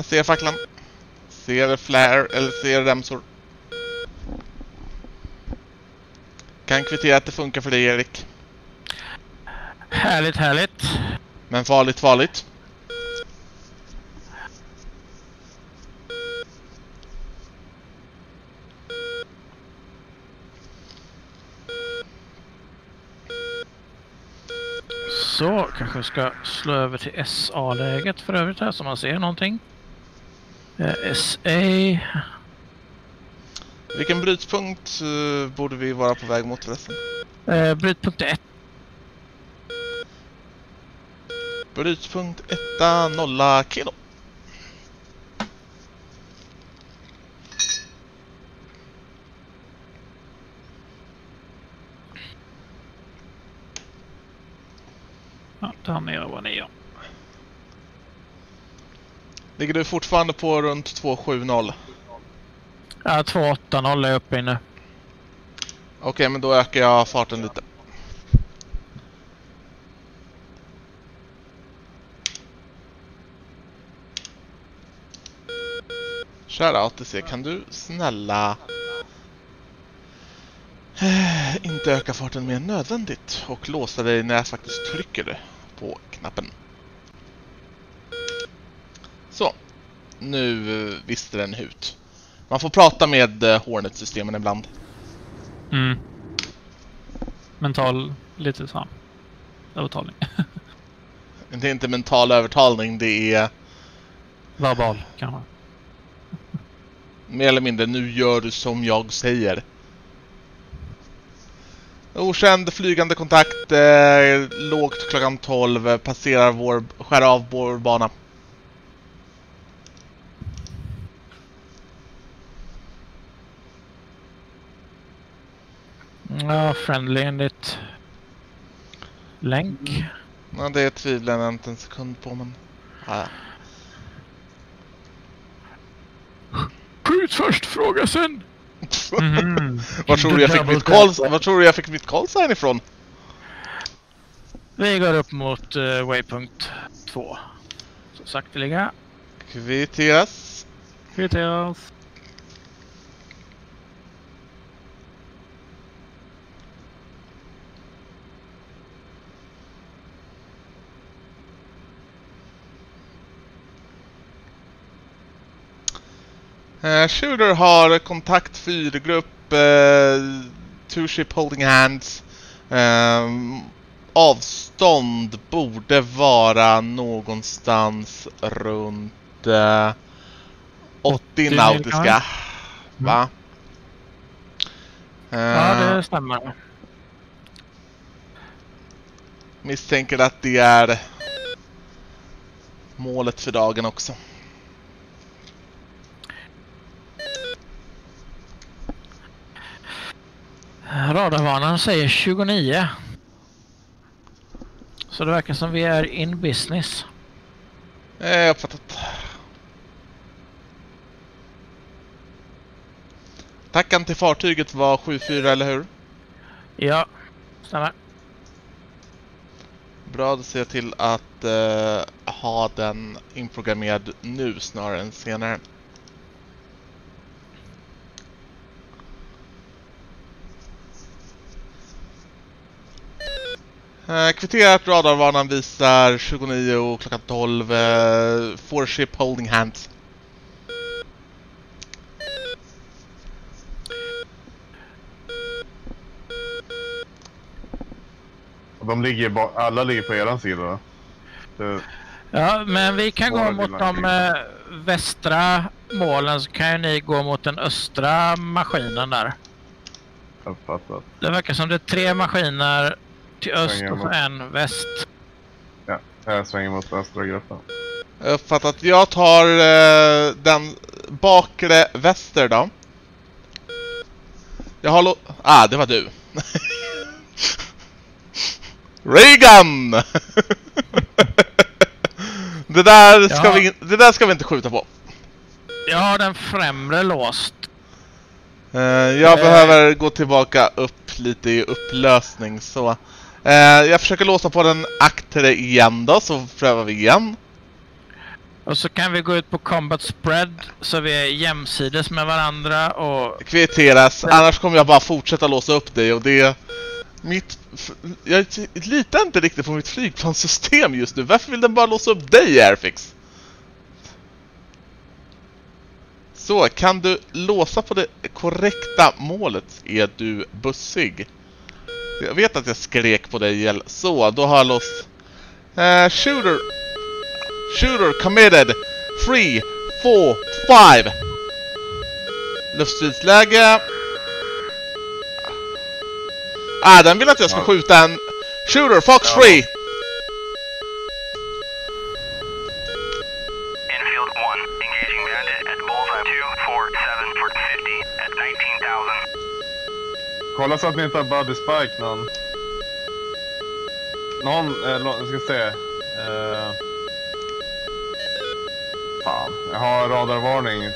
Jag ser facklan. Ser flare, eller ser remsor. Kan kvittera att det funkar för dig Erik. Härligt, härligt. Men farligt, farligt. Så, kanske ska slå över till SA-läget för övrigt här så man ser någonting. Eh, SA. Vilken brytpunkt eh, borde vi vara på väg mot förresten? Eh, brytpunkt 1. Brytpunkt 1, 0 kilo. Ja, där nere var ni ja. Ligger du fortfarande på runt 270? Ja, 280 är uppe i nu. Okej, men då ökar jag farten lite. Kära ATC, kan du snälla eh, inte öka farten mer än nödvändigt och låsa dig när jag faktiskt trycker på knappen. Så, nu visste den hut. Man får prata med eh, Hornet-systemen ibland. Mm. Mental, lite så. Övertalning. Det är inte mental övertalning, det är Verbal kanske. mer eller mindre nu gör du som jag säger. Okänd flygande kontakt, eh, lågt klockan 12, eh, passerar vår, skär av vår bana. Ja, friendly enligt länk. Ja, det tvivlar jag inte en sekund på, men... Ja. Skjut först, fråga sen! Mhm. Var tror du jag fick mitt call, var tror du jag fick mitt call sign ifrån? Vi går upp mot uh, waypunkt 2. Så sakteliga. Kvitteras. Kvitteras. Eh, Shooter har kontakt 4-grupp, eh, two ship holding hands. Ehm, avstånd borde vara någonstans runt eh, 80 80 nautiska. Va? Ja, Eh, det stämmer. Misstänker att det är målet för dagen också. Radarvarnaren säger 29. Så det verkar som vi är in business. Eh, uppfattat. Tackan till fartyget var 7-4, eller hur? Ja, stämmer. Bra att se till att eh, ha den inprogrammerad nu snarare än senare. Eh, kvitterat radarvarnaren visar 29 och klockan 12. Eh, four ship holding hands. De ligger alla ligger på eran sida va? Det, Ja, men vi kan gå mot de eh, västra målen så kan ju ni gå mot den östra maskinen där. uppfattat. Det verkar som det är tre maskiner till öst och så mot- en väst. Ja, jag svänger mot östra gruppen. Uppfattat. Jag tar eh, den bakre väster då. Jag har Ah, det var du. Reagan! det, där ska Ja. vi, det där ska vi inte skjuta på. Jag har den främre låst. Eh, jag Eh. behöver gå tillbaka upp lite i upplösning så. Eh, jag försöker låsa på den aktere igen då, så prövar vi igen. Och så kan vi gå ut på combat spread så vi är jämsides med varandra och... Kvitteras, annars kommer jag bara fortsätta låsa upp dig och det... Mitt... Jag litar inte riktigt på mitt flygplanssystem just nu. Varför vill den bara låsa upp dig, Airfix? Så, kan du låsa på det korrekta målet är du bussig. Jag vet att jag skrek på dig, Jell. Så, då har jag låst... Eh, shooter... Shooter committed! Three, four, five! Luftstridsläge. Ah, den vill att jag ska skjuta en... Shooter, Fox Ja. free! Kolla så att ni inte har body spike någon. Någon, eh, jag ska se. Eh, fan, jag har radarvarning.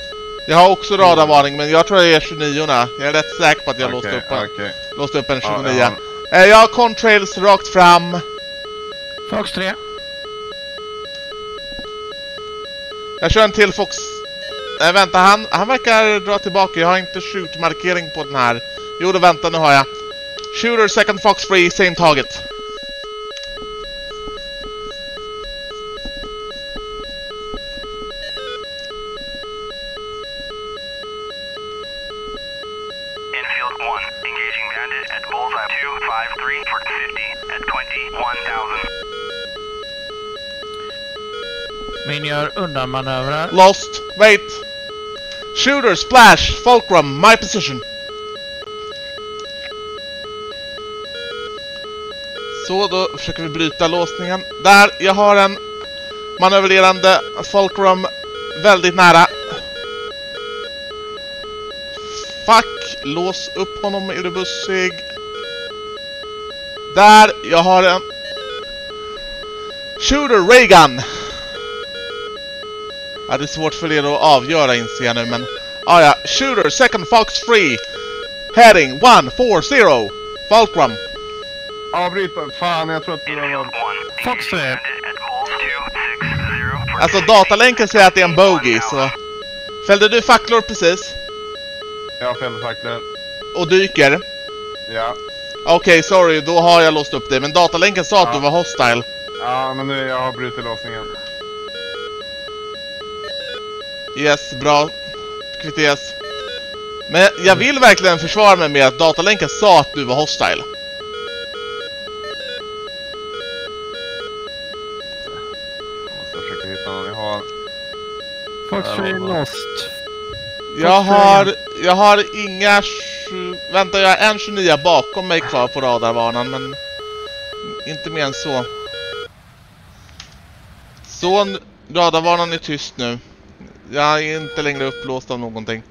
Jag har också radarvarning, men jag tror det är 29 Jag är rätt säker på att jag låste, Okej, upp, en- okej. låste upp en Ja, 29 jag Eh, Jag har contrails rakt fram. Fox 3. Jag kör en till Fox... Nej, vänta, han, han verkar dra tillbaka. Jag har inte shoot-markering på den här. Jo, då vänta, nu har jag. Shooter, second Fox free, same target. Infield 1, engaging bandit at bullseye 253 for 50 at 21,000. Min gör undanmanövrar. Lost. Wait. Shooter, splash, fulcrum, my position. Så, då försöker vi bryta låsningen. Där, jag har en manövrerande fulcrum väldigt nära. Fuck, lås upp honom, är du bussig? Där, jag har en... Shooter, Reagan! Ja, det är svårt för er att avgöra inser jag nu, men... Ah, ja, Shooter, second Fox free! Heading 140! Fulcrum! Avbryt, fan jag tror att det var... 1, Fox engaging 3. bandit at bulls 260 for Alltså 50 datalänken säger att det är en bogey, 21,000. så... Fällde du facklor precis? Jag har fällfacklor. Och dyker? Ja. Okej, sorry, då har jag låst upp dig, men datalänken sa att Ja. du var hostile. Ja, men nu jag har brutit låsningen. Yes, bra. Kvitteras. Men jag vill verkligen försvara mig med att datalänken sa att du var hostile. Fox 3 vad- lost. Jag har, jag har inga... Vänta, jag har en 29 bakom mig kvar på radarvarnan, men... Inte mer än så. Så, n- radarvarnan är tyst nu. Jag är inte längre upplåst av någonting.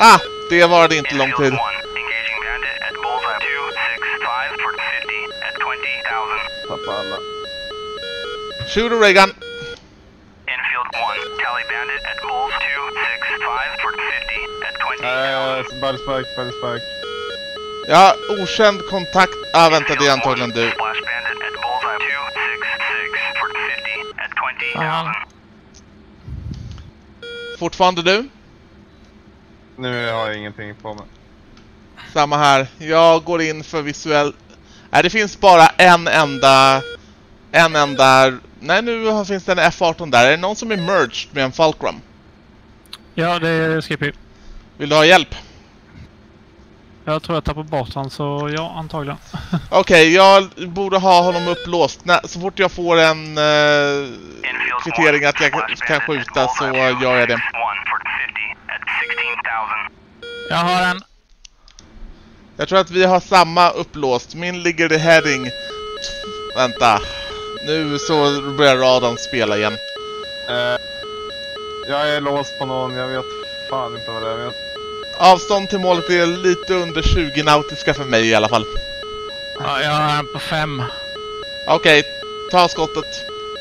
Ah! Det varade inte lång tid. 1, engaging bandit at bullseye 265 for 50 at 20,000. Tappat alla. Shooter Reagan. Infield 1, tally bandit at bulls 265 for 50 at 20,000. Eh, body spike, body spike. Har okänd kontakt. Ah, vänta, det är antagligen du. Splash bandit at bullseye 266 for 50 at 20,000. Fortfarande du? Nu har jag ingenting på mig. Samma här. Jag går in för visuell... Nej, det finns bara en enda... En enda... Nej, nu har- finns det en F18 där. Är det någon som är merged med en Fulcrum? Ja, det är Skippy. Vill du ha hjälp? Jag tror jag tappar bort han så ja, antagligen. Okej, jag borde ha honom upplåst. Nä, så fort jag får en eh, kvittering att jag kan skjuta så gör jag det. 261 for 50 at 16,000. Jag har en. Jag tror att vi har samma upplåst. Min ligger i heading... Vänta. Nu så börjar radarn spela igen. Eh, jag är låst på någon, jag vet fan inte vad det är. Jag, Avstånd till målet är lite under 20 nautiska för mig i alla fall. Ja, jag en på fem. Okej, ta skottet.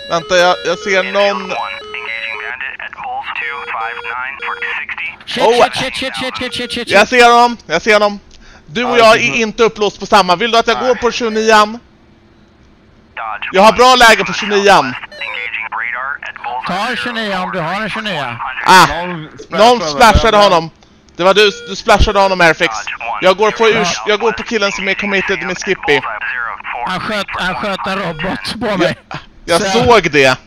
Vänta, jag, jag ser någon... 1, engaging bandit at bulls 259 for 60. Shit, Oh, shit, shit, shit, shit, shit, shit, shit, Jag ser honom, jag ser honom. Du och Ja, jag är är inte upplåst på samma. Vill du att jag går på 29 Dodge Jag har 1, bra läge på 29 Engaging radar at at Ta en 29 om du har en 29. Ah! Någon splashade honom! Det var du, du splashade honom Airfix. Jag går på, urs, jag går på killen som är committed med Skippy. Han sköt, han sköt en robot på mig. Jag Så- såg det!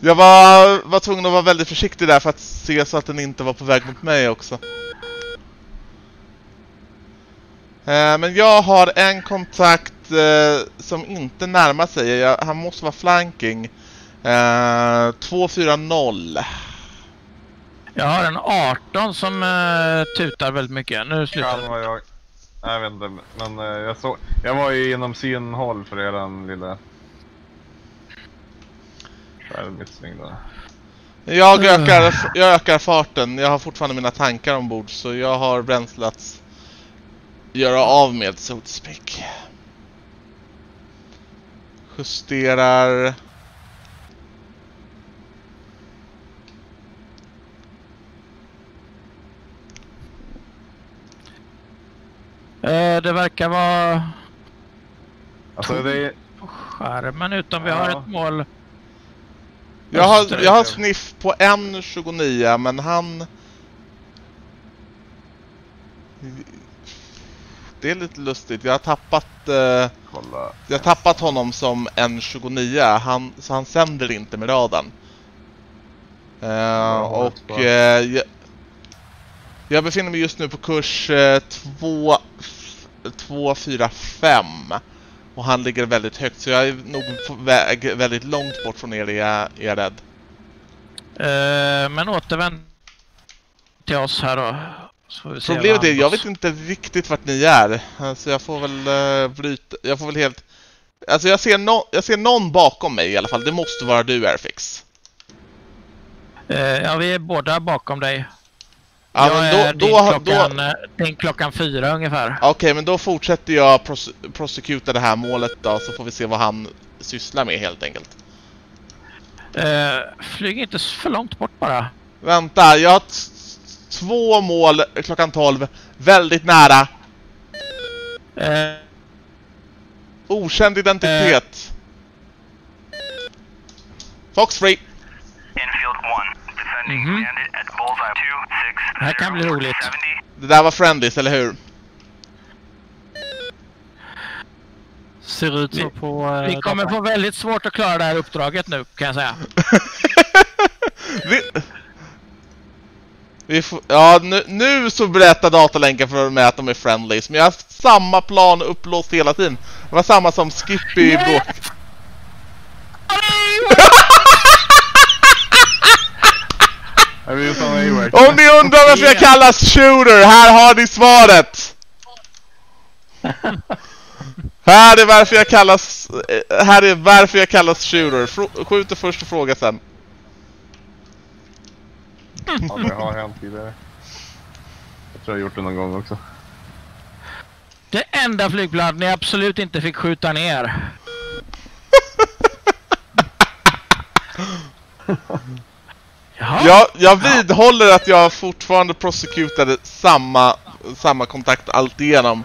Jag var, var tvungen att vara väldigt försiktig där för att se så att den inte var på väg mot mig också. Eh, men jag har en kontakt eh, som inte närmar sig. Jag, han måste vara flanking. Eh, 240. Jag har en 18 som tutar väldigt mycket. Nu slutar vara jag. Nej, Jag vet inte, men eh, jag såg... Jag var ju inom synhåll för eran lilla... Skärmytsling då. Jag ökar, jag ökar farten. Jag har fortfarande mina tankar ombord så jag har bränsle att göra av med, so to speak. Justerar... Eh, det verkar vara Alltså det är... på skärmen utan vi Ja. har ett mål. Jag har, jag har sniff på en 29 men han... Det är lite lustigt. Jag har tappat... Eh, Kolla. jag har tappat honom som en 29. Han, så han sänder inte med radarn. Eh, Ja, och eh, jag, jag befinner mig just nu på kurs eh, 2, 2, 4, 5. Och han ligger väldigt högt så jag är nog på väg väldigt långt bort från er, jag, är rädd. Eh, men återvänd till oss här då. Problemet är, jag vet inte riktigt vart ni är. Alltså jag får väl uh, bryta, jag får väl helt... Alltså jag ser, no, jag ser någon bakom mig i alla fall, det måste vara du Airfix. Eh, ja, vi är båda bakom dig. Ja, jag men är då, din, då, klockan, då, eh, din klockan fyra ungefär. Okej, men då fortsätter jag pros prosecuta det här målet då, så får vi se vad han sysslar med helt enkelt. Eh, flyg inte för långt bort bara. Vänta, jag två mål klockan 12, väldigt nära. Eh, Okänd identitet. Fox free. Infield 1, defending Mhm. bandit at bullseye 2, 6, Det här kan bli roligt. 70. Det där var friendlies, eller hur? Ser ut så Vi- på... eh, vi kommer datan. få väldigt svårt att klara det här uppdraget nu kan jag säga. Vi... Vi får... Ja, nu, nu så berättar datalänken för mig att de är friendlies, men jag har haft samma plan upplåst hela tiden. Det var samma som Skippy i work. Om ni undrar varför jag kallas shooter, här har ni svaret! här är varför jag kallas... eh, Här är varför jag kallas shooter. Fro- skjuter först och fråga sen. Ja, det har hänt tidigare. Jag tror jag har gjort det någon gång också. Det enda flygplan ni absolut inte fick skjuta ner. Jaha. Jag, jag vidhåller att jag fortfarande prosecutade samma, samma kontakt alltigenom.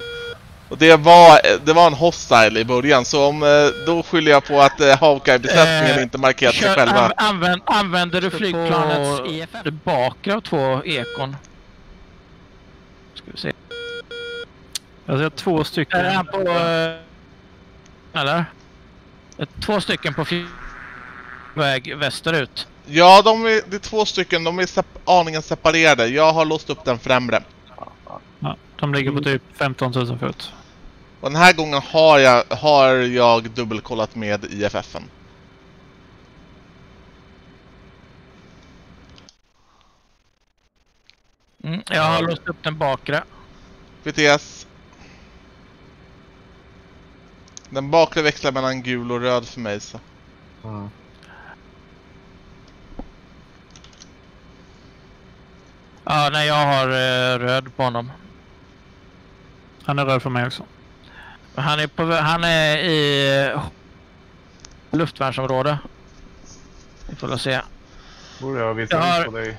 Och det var, det var en hostile i början, så om, eh, då skyller jag på att eh, Hawkeye-besättningen Eh, inte markerat sig själva. an, använd, använder du flygplanets IFF? Det bakre av två ekon. Ska vi se. Jag ser två stycken. Är han på... eh, Eller? Två stycken på väg västerut. Ja, de är, det är två stycken, de är sep- aningen separerade. Jag har låst upp den främre. Ja, de ligger på typ 15 000 fot. Och den här gången har jag, har jag dubbelkollat med IFFen. Mm, jag har låst upp den bakre. BTS. Den bakre växlar mellan gul och röd för mig så. Mm. Ja, nej jag har eh, röd på honom. Han är röd för mig också. Han är, på, han är i eh, luftvärnsområde. Vi får se. Borde jag visa Jag har- på dig.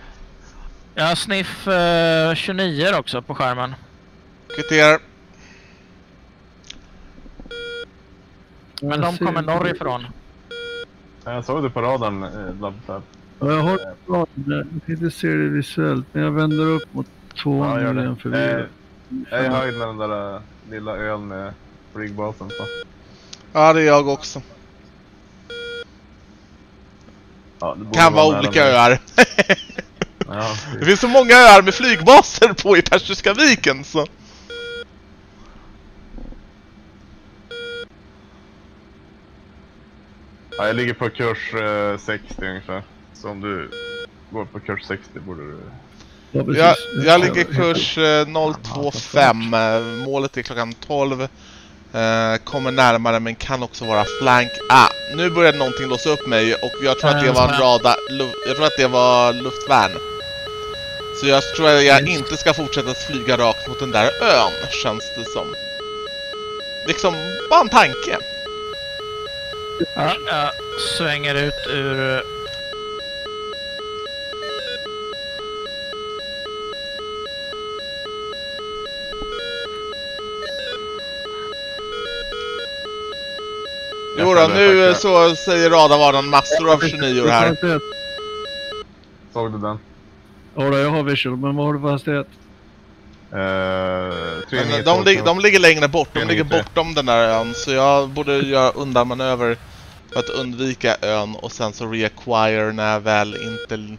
Jag har sniff eh, 29 också på skärmen. Kvitterar. Men de kommer norrifrån. Jag såg det på radarn, Labfab. Ja, jag har raden där. Jag kan inte se det visuellt, men jag vänder upp mot två Ja, gör nu det. förbi. Eh, Jag är i höjd med den där eh, lilla ön med flygbasen. Så. Ja, det är jag också. Ja, Kan vara nära olika öar. Ja, Det finns så många öar med flygbaser på i Persiska viken så... ja, jag ligger på kurs eh, 60 ungefär. Så om du går på kurs 60 borde du... Ja. Jag, jag ligger kurs eh, 025, eh, målet är klockan 12. Eh, kommer närmare men kan också vara flank. Ah, nu började någonting låsa upp mig och jag tror att det var en radar... Jag tror att det var luftvärn. Så jag tror att jag inte ska fortsätta flyga rakt mot den där ön, känns det som. Liksom, bara en tanke. Ja, jag svänger ut ur... Jo då, nu så säger radarvarnaren massor av 29 här. Såg du den? Ja, då, jag har visual, men vad har du för hastighet? Eh, Men 392. de, lig- de ligger längre bort, de ligger bortom den där ön så jag borde göra undanmanöver för att undvika ön och sen så reacquire när jag väl inte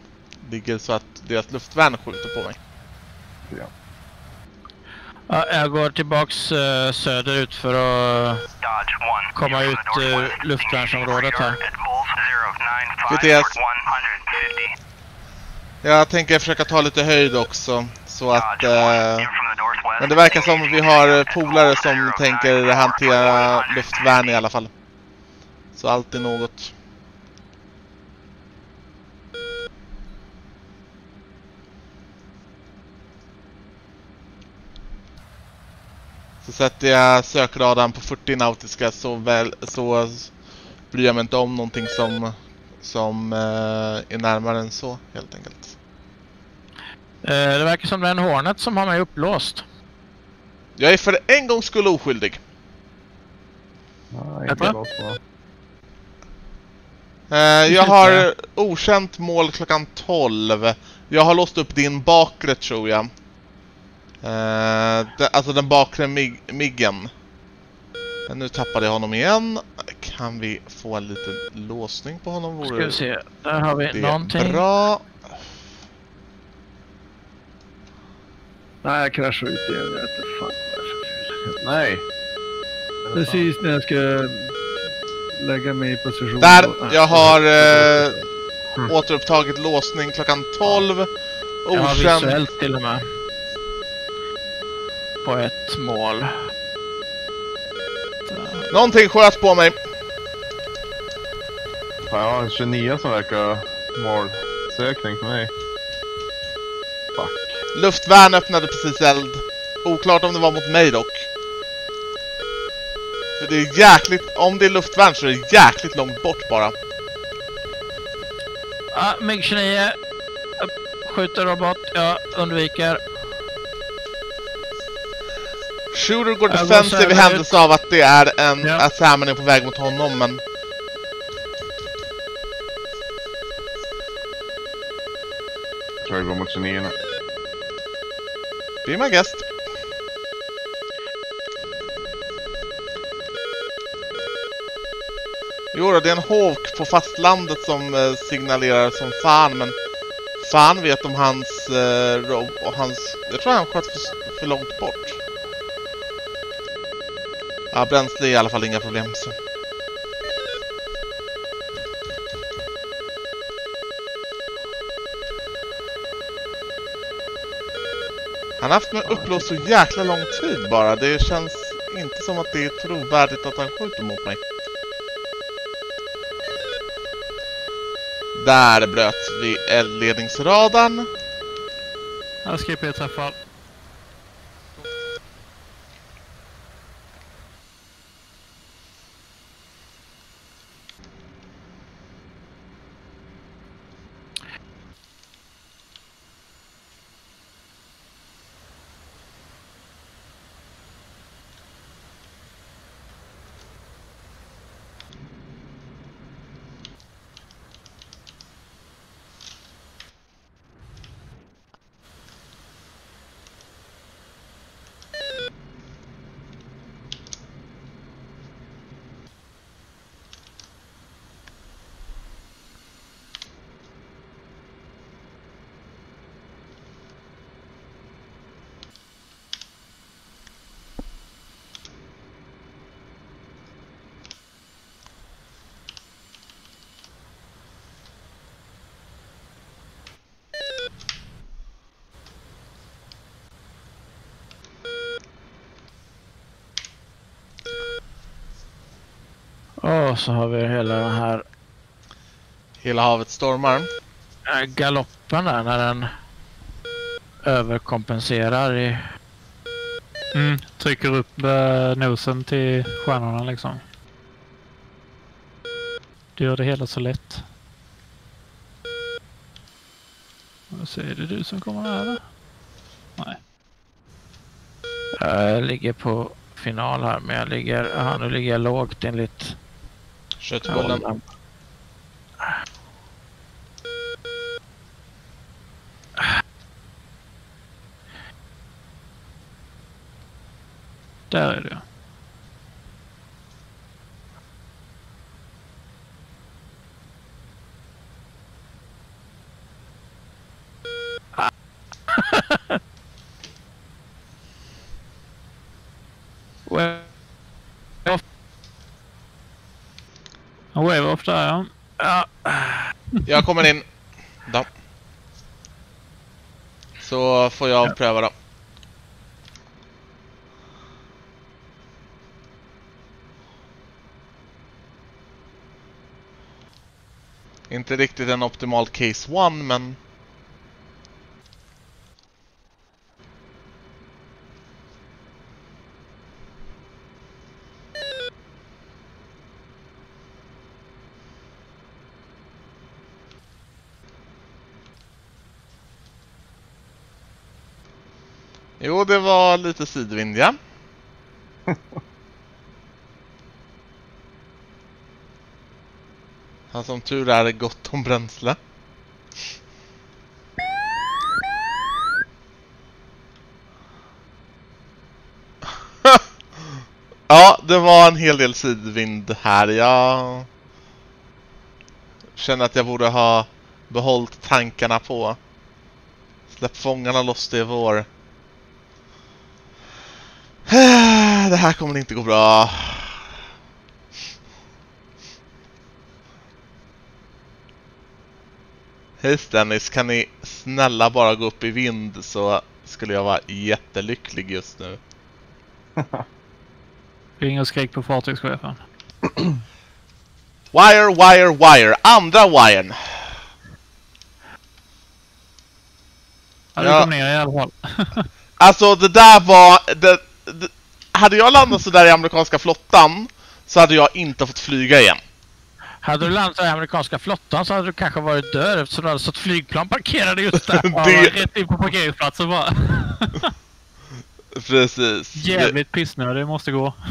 ligger så att deras luftvärn skjuter på mig. Ja, jag går tillbaks eh, söderut för att... Dodge 1. Komma ut ur northwest. luftvärnsområdet här. Engaging Bulls 095 QTS. for 150. Jag tänker försöka ta lite höjd också så att... Dodge 1. Eh, You're from the northwest. men det verkar som vi har eh, polare som tänker hantera luftvärn i alla fall. Så allt är något. Sätter jag sökradarn på 40 nautiska så, väl, så bryr jag mig inte om någonting som, som eh, är närmare än så helt enkelt. Eh, det verkar som det är en Hornet som har mig upplåst. Jag är för en gångs skull oskyldig. Ja, Ett inte. Eh, jag har okänt mål klockan 12. Jag har låst upp din bakre tror jag. Eh, det, alltså den bakre mig, miggen. Men nu tappade jag honom igen. Kan vi få en liten låsning på honom? Ska Vore vi se. Där har vi det någonting. bra? Nej, jag kraschar ut igen. Jag vet inte fan ska Nej! Precis när jag ska lägga mig i position. Där! och- Jag har eh, Mm. återupptagit låsning klockan 12. Jag har Okänd... visuellt till och med. På ett mål. Någonting sköt på mig. Fan, jag har en 29 som verkar målsökning för mig. Fuck. Luftvärn öppnade precis eld. Oklart om det var mot mig dock. För det är jäkligt, om det är luftvärn så är det jäkligt långt bort bara. Ja, MiG-29. Upp- Skjuter robot. Jag undviker. Shooter går Jag går defensive i händelse av att det är en Ja. att Salmon är på väg mot honom men... tror jag går mot 29 nu. Be my guest. Jo då, det är en Hawk på fastlandet som eh, signalerar som fan men fan vet om hans eh, rob och hans... Jag tror han sköt för, för långt bort. Ja, bränsle är i alla fall inga problem så. Han har haft mig upplås så jäkla lång tid bara. Det känns inte som att det är trovärdigt att han skjuter mot mig. Där bröt vi eldledningsradarn. Här ska jag träffa. Och så har vi hela den här Hela havet stormar. galoppen där när den överkompenserar i... Mm, trycker upp eh, nosen till stjärnorna liksom. Det gör det hela så lätt. Och så är det du som kommer över. Nej. Jag ligger på final här men jag ligger, aha, nu ligger jag lågt enligt Köttbullen. Där är det. Well, wave off där ja. ja, Jag kommer in. Då. Så får jag pröva då. Inte riktigt en optimal case one, men... Jo, det var lite sidvind, ja. Han som tur är gott om bränsle. ja, det var en hel del sidvind här. Jag känner att jag borde ha behållit tankarna på. Släpp fångarna loss, det är vår. Det här kommer inte gå bra. Hej Dennis, kan ni snälla bara gå upp i vind så skulle jag vara jättelycklig just nu. Ring och skrik på fartygschefen. Wire, wire, wire. Andra wiren. Ja, du kom ner i alla fall. Alltså det där var... Det, det, hade jag landat sådär i amerikanska flottan så hade jag inte fått flyga igen. hade du landat i amerikanska flottan så hade du kanske varit död eftersom du hade stått flygplan parkerade just där. Det- Rätt in på parkeringsplatsen bara. Precis. Det, Jävligt pissnödig, det måste gå.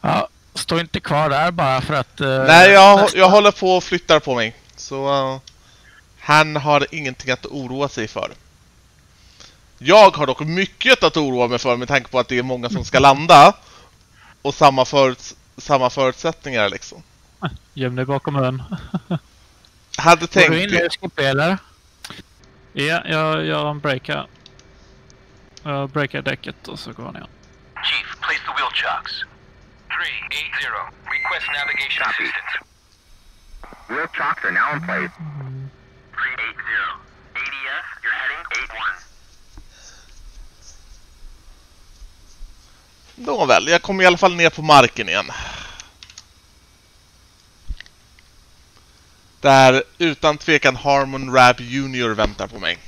Ja, stå inte kvar där bara för att... eh, nej, jag, nästa- jag håller på och flyttar på mig. Så uh, han har ingenting att oroa sig för. Jag har dock mycket att oroa mig för med tanke på att det är många som ska landa. Och samma, föruts samma förutsättningar liksom. Göm dig bakom ön. Hade Går du in tänkt... och skippar eller? Ja, jag gör en break här. Jag breakar däcket och så går jag ner. Chief, place the wheel chocks. 380. Request navigation assistance. Wheel chocks are now in place. 380. ADS, you're heading 81. Nåväl, jag kommer i alla fall ner på marken igen. Där utan tvekan Harmon Rap Junior väntar på mig.